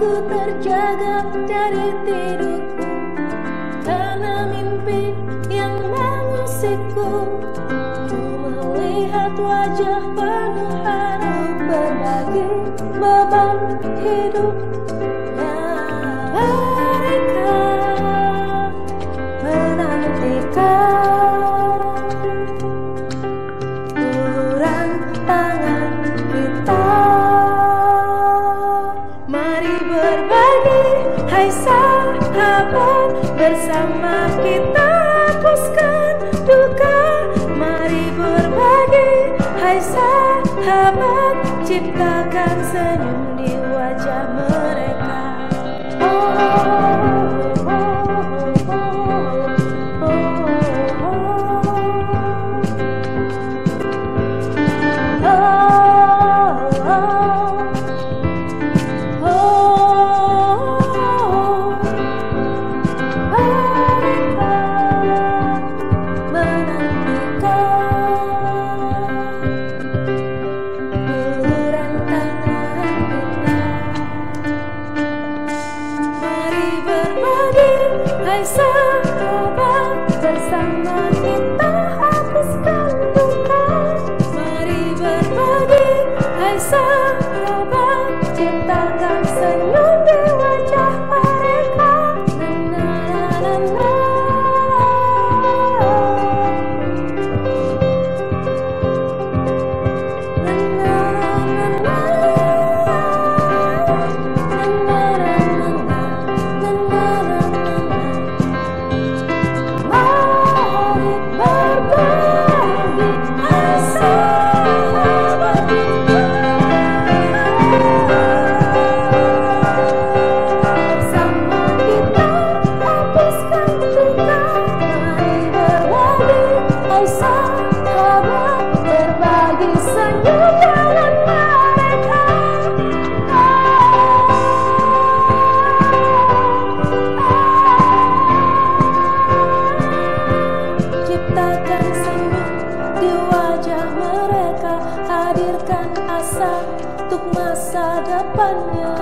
Aku terjaga dari tidurku. Karena mimpi yang mengusikku Ku melihat wajah penuh harap Berbagi beban hidup. Mereka menantikan hai sahabat Bersama kita? Hapuskan duka Mari berbagi, hai sahabat Ciptakan senyum di wajah mereka? Oh, oh, Hai Hadirkan asa untuk masa depannya